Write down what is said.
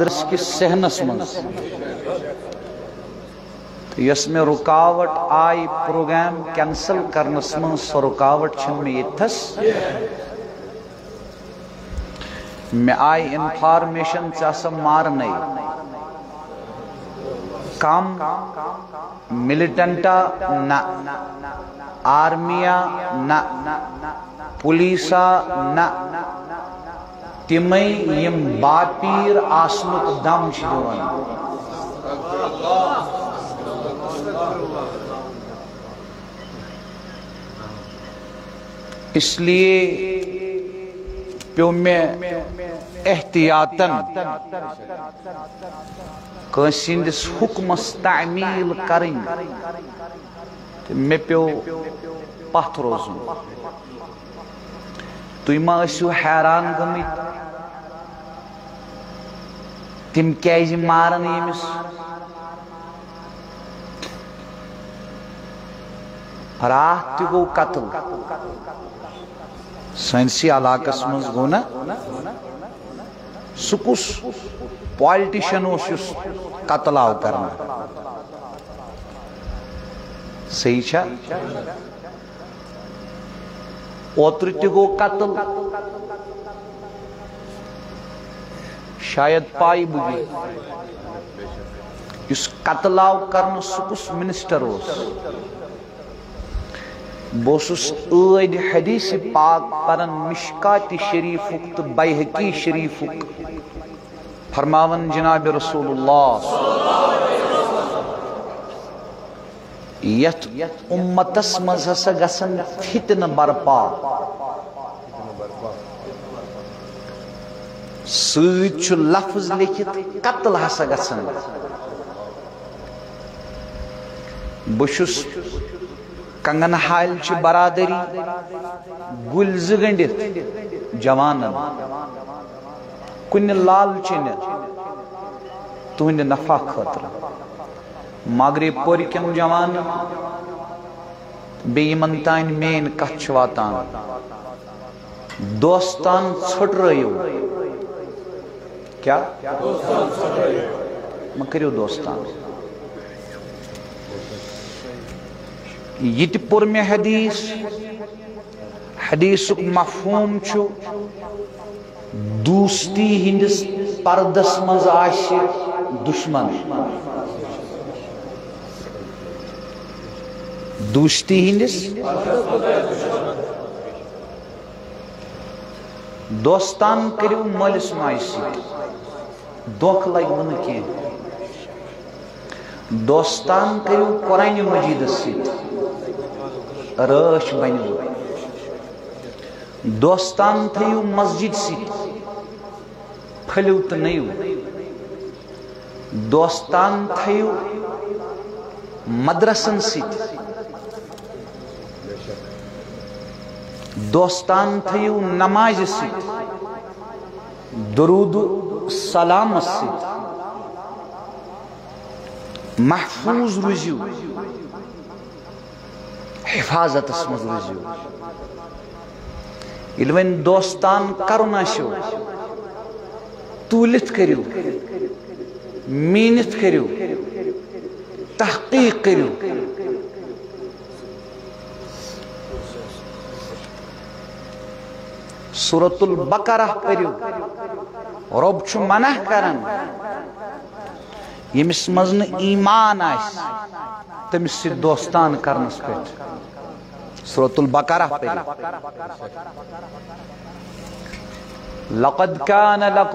درس کس سہنس من یس میں رکاوٹ آئی پروگرام کینسل کرنس من سو رکاوٹ چھن میں یتھس میں آئی انفارمیشن چاسا مارنے کم ملٹنٹا نہ آرمیا نہ پولیسا نہ تمے یم باپیر آسنک دم دون اس لیے پیو میں احتیاطن کنسندس حکمس تعمیل کریں میں پیو پتھ روزن تھی ما حیران گٔمٕتۍ تِم کیازِ مارن ییٚمِس راتھ تہِ گوٚو قتل سٲنسٕے علاقس منٛز گوٚو نا سُہ کُس پالٹِشن اوس یُس قتل آو کرنہٕ صحیح چھا اوتر تہ گو قتل شاید پائی بجی اس قتل آو کرن سکس منسٹر اس بوسس اید حدیث پاک پرن مشکات شریف تو بیحقی شریف فرماون جناب رسول اللہ۔ یت امتس مز ہسا گسن فتن برپا۔ سچ لفظ لکھت قتل ہسا گسن بشس کنگن حال چھ برادری گل زگنڈت جوانن کن لال چن تہند نفع خاطر مغرب پور کن جوان بیمن تان مین کت واتان دوستان ژھٹرٲیِو کیا؟ مہ کٔرِو دوستان. یہ تہِ پوٚر مےٚ حدیث مفہوم چھُ، دوستی ہندس پردس منٛز آسہِ دشمن. دوستی ہندس دوستان کریو مالس ماجہ سی دھوکہ لگ ون کی دوستان کریو قرآن مجید سی. رٲچھ بنو دوستان تھیو مسجد سی. پھلیو تو نیو. دوستان تھیو مدرسن سۭتۍ دوستان تھیو، نماز سۭتۍ درود، سلام سۭتۍ محفوظ روزیو حفاظتس منٛز روزیو ییٚلہِ دوستان کرُن آسیو توٗلِتھ کٔرِو میٖنِتھ کٔرِو تحقیق کٔرِو سورت البقرہ پٔرِو رب چھو منع کرن۔ یمس مزن ایمان ایٖمان تمس سے دوستان کرنس پیٹ سورت البقرہ پٔرِو لقد كان لكم